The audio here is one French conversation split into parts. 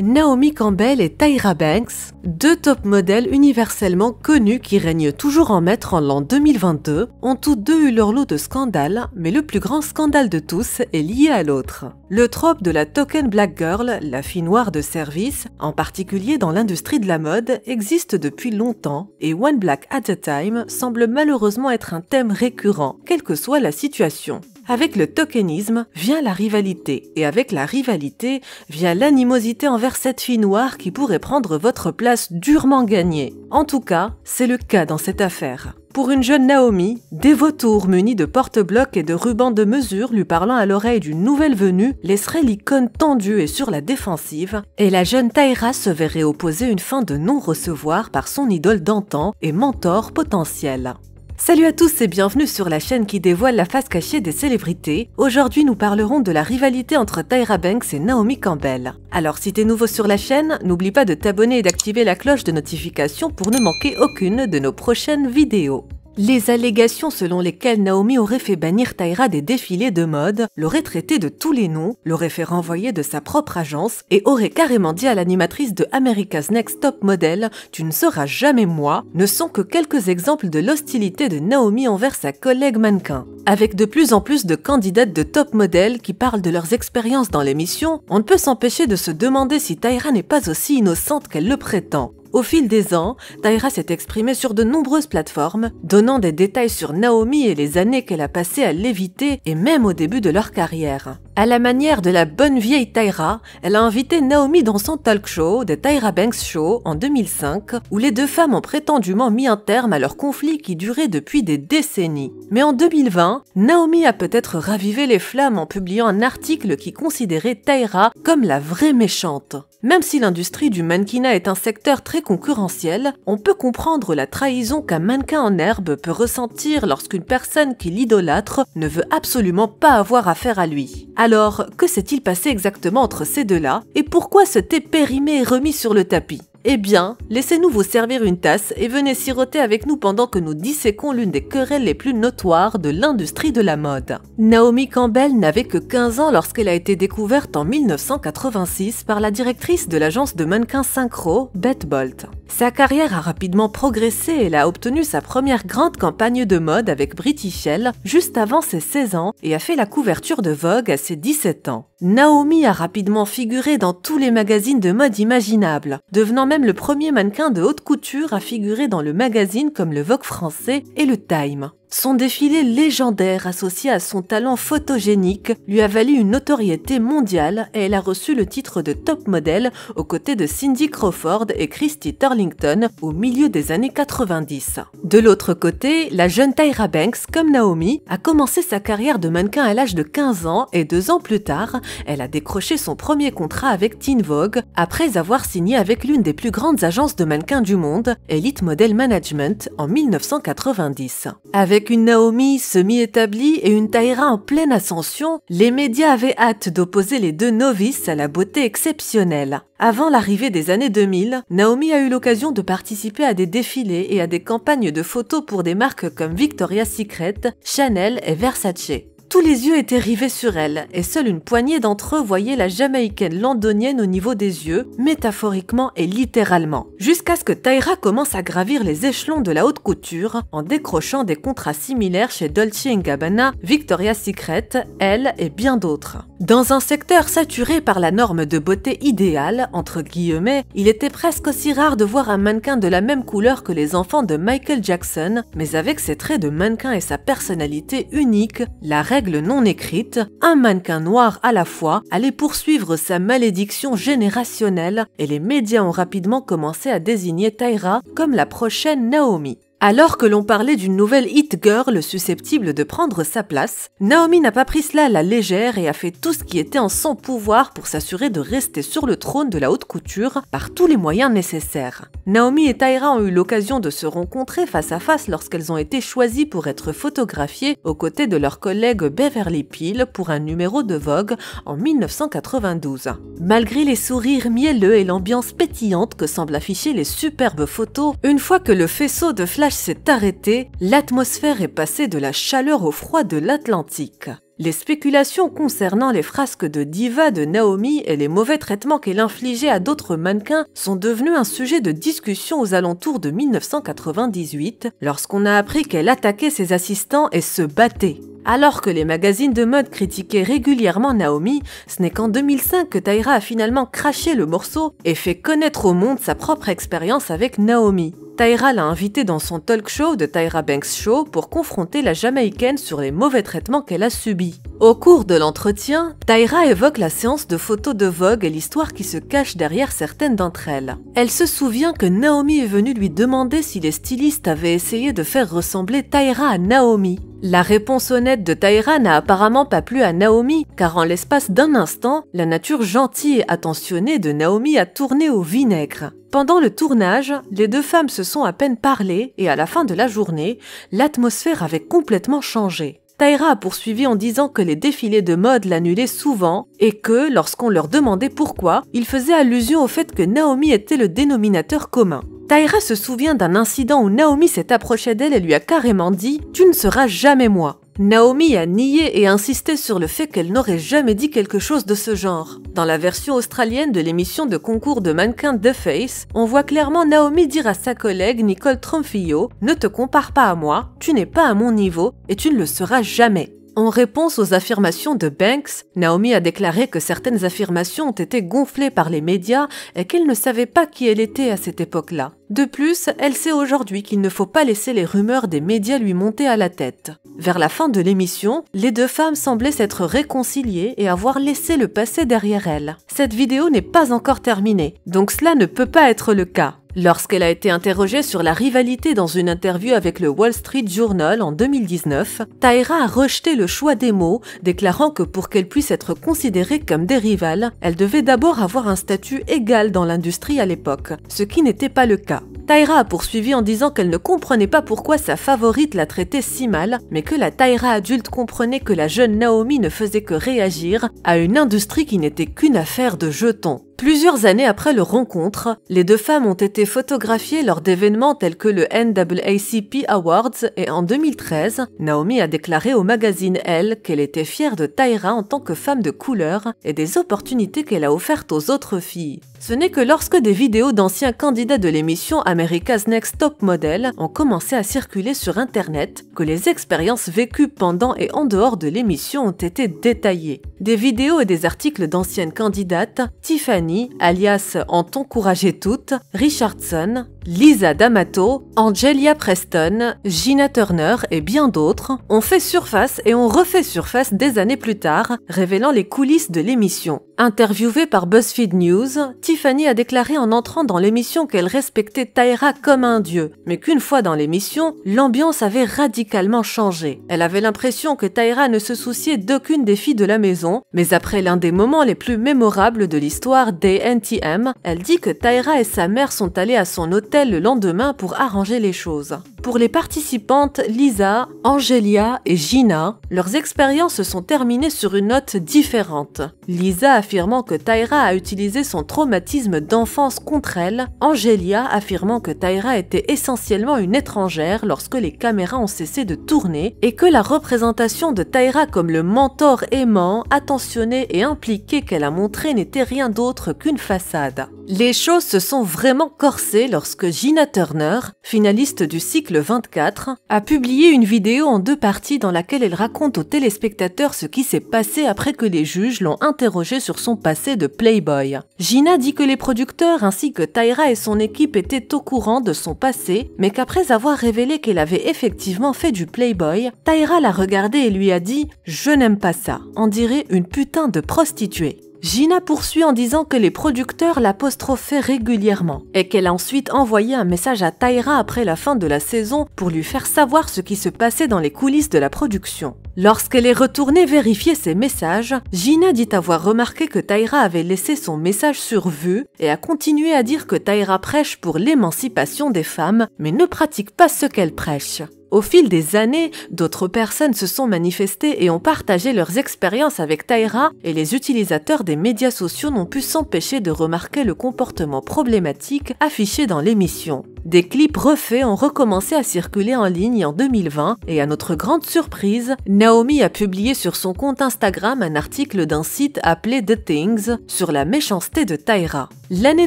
Naomi Campbell et Tyra Banks, deux top modèles universellement connus qui règnent toujours en maître en l'an 2022, ont toutes deux eu leur lot de scandales, mais le plus grand scandale de tous est lié à l'autre. Le trope de la token black girl, la fille noire de service, en particulier dans l'industrie de la mode, existe depuis longtemps et One Black at a Time semble malheureusement être un thème récurrent, quelle que soit la situation. Avec le tokenisme vient la rivalité, et avec la rivalité vient l'animosité envers cette fille noire qui pourrait prendre votre place durement gagnée. En tout cas, c'est le cas dans cette affaire. Pour une jeune Naomi, des vautours munis de porte-blocs et de rubans de mesure lui parlant à l'oreille d'une nouvelle venue laisserait l'icône tendue et sur la défensive, et la jeune Tyra se verrait opposer une fin de non-recevoir par son idole d'antan et mentor potentiel. Salut à tous et bienvenue sur la chaîne qui dévoile la face cachée des célébrités. Aujourd'hui, nous parlerons de la rivalité entre Tyra Banks et Naomi Campbell. Alors, si t'es nouveau sur la chaîne, n'oublie pas de t'abonner et d'activer la cloche de notification pour ne manquer aucune de nos prochaines vidéos. Les allégations selon lesquelles Naomi aurait fait bannir Tyra des défilés de mode, l'aurait traité de tous les noms, l'aurait fait renvoyer de sa propre agence et aurait carrément dit à l'animatrice de America's Next Top Model « Tu ne seras jamais moi » ne sont que quelques exemples de l'hostilité de Naomi envers sa collègue mannequin. Avec de plus en plus de candidates de top modèles qui parlent de leurs expériences dans l'émission, on ne peut s'empêcher de se demander si Tyra n'est pas aussi innocente qu'elle le prétend. Au fil des ans, Tyra s'est exprimée sur de nombreuses plateformes, donnant des détails sur Naomi et les années qu'elle a passées à l'éviter et même au début de leur carrière. À la manière de la bonne vieille Tyra, elle a invité Naomi dans son talk show, The Tyra Banks Show, en 2005, où les deux femmes ont prétendument mis un terme à leur conflit qui durait depuis des décennies. Mais en 2020, Naomi a peut-être ravivé les flammes en publiant un article qui considérait Tyra comme la vraie méchante. Même si l'industrie du mannequinat est un secteur très concurrentiel, on peut comprendre la trahison qu'un mannequin en herbe peut ressentir lorsqu'une personne qui l'idolâtre ne veut absolument pas avoir affaire à lui. Alors, que s'est-il passé exactement entre ces deux-là et pourquoi ce thé périmé est remis sur le tapis? Eh bien, laissez-nous vous servir une tasse et venez siroter avec nous pendant que nous disséquons l'une des querelles les plus notoires de l'industrie de la mode. Naomi Campbell n'avait que 15 ans lorsqu'elle a été découverte en 1986 par la directrice de l'agence de mannequins synchro, Beth Bolt. Sa carrière a rapidement progressé et elle a obtenu sa première grande campagne de mode avec British Elle juste avant ses 16 ans et a fait la couverture de Vogue à ses 17 ans. Naomi a rapidement figuré dans tous les magazines de mode imaginables, devenant même le premier mannequin de haute couture à figurer dans le magazine comme le Vogue français et le Time. Son défilé légendaire associé à son talent photogénique lui a valu une notoriété mondiale et elle a reçu le titre de top modèle aux côtés de Cindy Crawford et Christy Turlington au milieu des années 90. De l'autre côté, la jeune Tyra Banks, comme Naomi, a commencé sa carrière de mannequin à l'âge de 15 ans et deux ans plus tard, elle a décroché son premier contrat avec Teen Vogue après avoir signé avec l'une des plus grandes agences de mannequins du monde, Elite Model Management, en 1990. Avec avec une Naomi semi-établie et une Tyra en pleine ascension, les médias avaient hâte d'opposer les deux novices à la beauté exceptionnelle. Avant l'arrivée des années 2000, Naomi a eu l'occasion de participer à des défilés et à des campagnes de photos pour des marques comme Victoria's Secret, Chanel et Versace. Tous les yeux étaient rivés sur elle, et seule une poignée d'entre eux voyait la Jamaïcaine londonienne au niveau des yeux, métaphoriquement et littéralement. Jusqu'à ce que Tyra commence à gravir les échelons de la haute couture en décrochant des contrats similaires chez Dolce Gabbana, Victoria's Secret, elle et bien d'autres. Dans un secteur saturé par la norme de beauté idéale, entre guillemets, il était presque aussi rare de voir un mannequin de la même couleur que les enfants de Michael Jackson, mais avec ses traits de mannequin et sa personnalité unique, la reine non écrite, un mannequin noir à la fois allait poursuivre sa malédiction générationnelle et les médias ont rapidement commencé à désigner Tyra comme la prochaine Naomi. Alors que l'on parlait d'une nouvelle hit girl susceptible de prendre sa place, Naomi n'a pas pris cela à la légère et a fait tout ce qui était en son pouvoir pour s'assurer de rester sur le trône de la haute couture par tous les moyens nécessaires. Naomi et Tyra ont eu l'occasion de se rencontrer face à face lorsqu'elles ont été choisies pour être photographiées aux côtés de leur collègue Beverly Peel pour un numéro de Vogue en 1992. Malgré les sourires mielleux et l'ambiance pétillante que semblent afficher les superbes photos, une fois que le faisceau de flash s'est arrêtée, l'atmosphère est passée de la chaleur au froid de l'Atlantique. Les spéculations concernant les frasques de diva de Naomi et les mauvais traitements qu'elle infligeait à d'autres mannequins sont devenus un sujet de discussion aux alentours de 1998, lorsqu'on a appris qu'elle attaquait ses assistants et se battait. Alors que les magazines de mode critiquaient régulièrement Naomi, ce n'est qu'en 2005 que Tyra a finalement craché le morceau et fait connaître au monde sa propre expérience avec Naomi. Tyra l'a invitée dans son talk show de Tyra Banks Show pour confronter la Jamaïcaine sur les mauvais traitements qu'elle a subis. Au cours de l'entretien, Tyra évoque la séance de photos de Vogue et l'histoire qui se cache derrière certaines d'entre elles. Elle se souvient que Naomi est venue lui demander si les stylistes avaient essayé de faire ressembler Tyra à Naomi. La réponse honnête de Tyra n'a apparemment pas plu à Naomi, car en l'espace d'un instant, la nature gentille et attentionnée de Naomi a tourné au vinaigre. Pendant le tournage, les deux femmes se sont à peine parlé et à la fin de la journée, l'atmosphère avait complètement changé. Tyra a poursuivi en disant que les défilés de mode l'annulaient souvent et que, lorsqu'on leur demandait pourquoi, ils faisaient allusion au fait que Naomi était le dénominateur commun. Tyra se souvient d'un incident où Naomi s'est approchée d'elle et lui a carrément dit Tu ne seras jamais moi. Naomi a nié et insisté sur le fait qu'elle n'aurait jamais dit quelque chose de ce genre. Dans la version australienne de l'émission de concours de mannequins The Face, on voit clairement Naomi dire à sa collègue Nicole Tromfillo Ne te compare pas à moi, tu n'es pas à mon niveau et tu ne le seras jamais. En réponse aux affirmations de Banks, Naomi a déclaré que certaines affirmations ont été gonflées par les médias et qu'elle ne savait pas qui elle était à cette époque-là. De plus, elle sait aujourd'hui qu'il ne faut pas laisser les rumeurs des médias lui monter à la tête. Vers la fin de l'émission, les deux femmes semblaient s'être réconciliées et avoir laissé le passé derrière elles. Cette vidéo n'est pas encore terminée, donc cela ne peut pas être le cas. Lorsqu'elle a été interrogée sur la rivalité dans une interview avec le Wall Street Journal en 2019, Tyra a rejeté le choix des mots, déclarant que pour qu'elle puisse être considérée comme des rivales, elle devait d'abord avoir un statut égal dans l'industrie à l'époque, ce qui n'était pas le cas. Tyra a poursuivi en disant qu'elle ne comprenait pas pourquoi sa favorite la traitait si mal, mais que la Tyra adulte comprenait que la jeune Naomi ne faisait que réagir à une industrie qui n'était qu'une affaire de jetons. Plusieurs années après leur rencontre, les deux femmes ont été photographiées lors d'événements tels que le NAACP Awards et en 2013, Naomi a déclaré au magazine Elle qu'elle était fière de Tyra en tant que femme de couleur et des opportunités qu'elle a offertes aux autres filles. Ce n'est que lorsque des vidéos d'anciens candidats de l'émission America's Next Top Model ont commencé à circuler sur Internet que les expériences vécues pendant et en dehors de l'émission ont été détaillées. Des vidéos et des articles d'anciennes candidates, Tiffany, alias En t'encourageait toutes, Richardson, Lisa D'Amato, Angelia Preston, Gina Turner et bien d'autres ont fait surface et ont refait surface des années plus tard, révélant les coulisses de l'émission. Interviewée par BuzzFeed News, Tiffany a déclaré en entrant dans l'émission qu'elle respectait Tyra comme un dieu, mais qu'une fois dans l'émission, l'ambiance avait radicalement changé. Elle avait l'impression que Tyra ne se souciait d'aucune des filles de la maison, mais après l'un des moments les plus mémorables de l'histoire des NTM, elle dit que Tyra et sa mère sont allées à son hôtel le lendemain pour arranger les choses. Pour les participantes Lisa, Angelia et Gina, leurs expériences se sont terminées sur une note différente. Lisa affirmant que Tyra a utilisé son traumatisme d'enfance contre elle, Angelia affirmant que Tyra était essentiellement une étrangère lorsque les caméras ont cessé de tourner et que la représentation de Tyra comme le mentor aimant, attentionné et impliqué qu'elle a montré n'était rien d'autre qu'une façade. Les choses se sont vraiment corsées lorsque Gina Turner, finaliste du cycle 24, a publié une vidéo en deux parties dans laquelle elle raconte aux téléspectateurs ce qui s'est passé après que les juges l'ont interrogée sur son passé de Playboy. Gina dit que les producteurs ainsi que Tyra et son équipe étaient au courant de son passé, mais qu'après avoir révélé qu'elle avait effectivement fait du Playboy, Tyra l'a regardée et lui a dit « Je n'aime pas ça, on dirait une putain de prostituée ». Gina poursuit en disant que les producteurs l'apostrophaient régulièrement et qu'elle a ensuite envoyé un message à Tyra après la fin de la saison pour lui faire savoir ce qui se passait dans les coulisses de la production. Lorsqu'elle est retournée vérifier ses messages, Gina dit avoir remarqué que Tyra avait laissé son message sur vue et a continué à dire que Tyra prêche pour l'émancipation des femmes mais ne pratique pas ce qu'elle prêche. Au fil des années, d'autres personnes se sont manifestées et ont partagé leurs expériences avec Tyra et les utilisateurs des médias sociaux n'ont pu s'empêcher de remarquer le comportement problématique affiché dans l'émission. Des clips refaits ont recommencé à circuler en ligne en 2020 et à notre grande surprise, Naomi a publié sur son compte Instagram un article d'un site appelé The Things sur la méchanceté de Tyra. L'année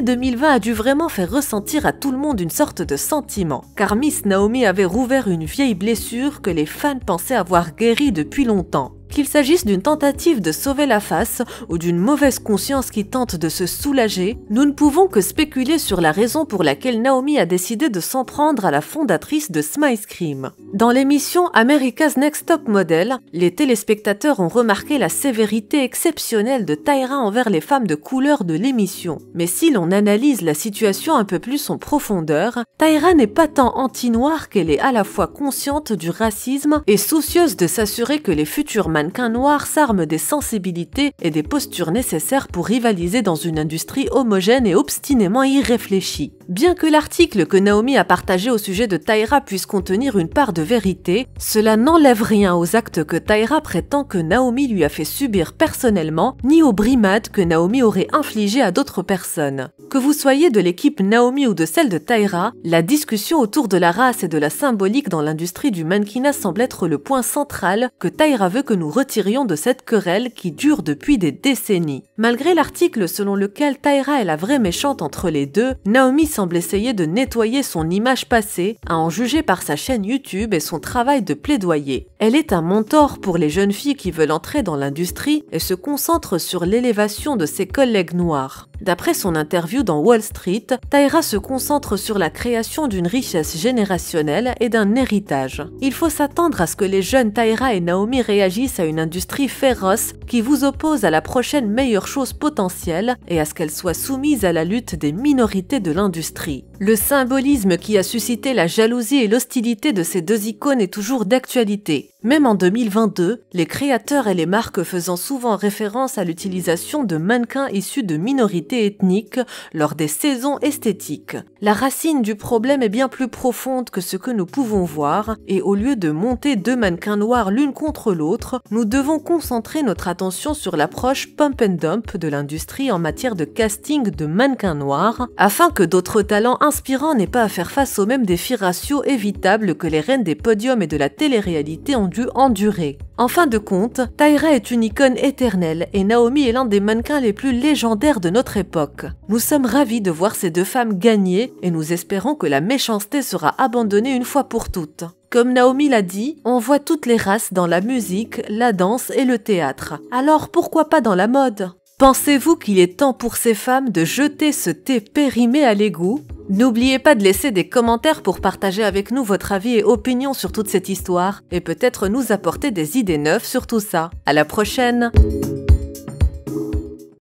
2020 a dû vraiment faire ressentir à tout le monde une sorte de sentiment, car Miss Naomi avait rouvert une vieille blessure que les fans pensaient avoir guérie depuis longtemps. Qu'il s'agisse d'une tentative de sauver la face ou d'une mauvaise conscience qui tente de se soulager, nous ne pouvons que spéculer sur la raison pour laquelle Naomi a décidé de s'en prendre à la fondatrice de Smile Cream. Dans l'émission America's Next Top Model, les téléspectateurs ont remarqué la sévérité exceptionnelle de Tyra envers les femmes de couleur de l'émission. Mais si l'on analyse la situation un peu plus en profondeur, Tyra n'est pas tant anti-noire qu'elle est à la fois consciente du racisme et soucieuse de s'assurer que les futurs mannequins noirs s'arment des sensibilités et des postures nécessaires pour rivaliser dans une industrie homogène et obstinément irréfléchie. Bien que l'article que Naomi a partagé au sujet de Tyra puisse contenir une part de vérité, cela n'enlève rien aux actes que Tyra prétend que Naomi lui a fait subir personnellement, ni aux brimades que Naomi aurait infligées à d'autres personnes. Que vous soyez de l'équipe Naomi ou de celle de Tyra, la discussion autour de la race et de la symbolique dans l'industrie du mannequinat semble être le point central que Tyra veut que nous retirions de cette querelle qui dure depuis des décennies. Malgré l'article selon lequel Tyra est la vraie méchante entre les deux, Naomi semble essayer de nettoyer son image passée, à en juger par sa chaîne YouTube et son travail de plaidoyer. Elle est un mentor pour les jeunes filles qui veulent entrer dans l'industrie et se concentre sur l'élévation de ses collègues noirs. D'après son interview dans Wall Street, Tyra se concentre sur la création d'une richesse générationnelle et d'un héritage. Il faut s'attendre à ce que les jeunes Tyra et Naomi réagissent à une industrie féroce qui vous oppose à la prochaine meilleure chose potentielle et à ce qu'elle soit soumise à la lutte des minorités de l'industrie. Le symbolisme qui a suscité la jalousie et l'hostilité de ces deux icônes est toujours d'actualité. Même en 2022, les créateurs et les marques faisant souvent référence à l'utilisation de mannequins issus de minorités ethniques lors des saisons esthétiques. La racine du problème est bien plus profonde que ce que nous pouvons voir, et au lieu de monter deux mannequins noirs l'une contre l'autre, nous devons concentrer notre attention sur l'approche pump and dump de l'industrie en matière de casting de mannequins noirs, afin que d'autres talents inspirants n'aient pas à faire face aux mêmes défis raciaux évitables que les reines des podiums et de la télé-réalité ont dû endurer. En fin de compte, Tyra est une icône éternelle et Naomi est l'un des mannequins les plus légendaires de notre époque. Nous sommes ravis de voir ces deux femmes gagner et nous espérons que la méchanceté sera abandonnée une fois pour toutes. Comme Naomi l'a dit, on voit toutes les races dans la musique, la danse et le théâtre. Alors pourquoi pas dans la mode? Pensez-vous qu'il est temps pour ces femmes de jeter ce thé périmé à l'égout? N'oubliez pas de laisser des commentaires pour partager avec nous votre avis et opinion sur toute cette histoire et peut-être nous apporter des idées neuves sur tout ça. À la prochaine!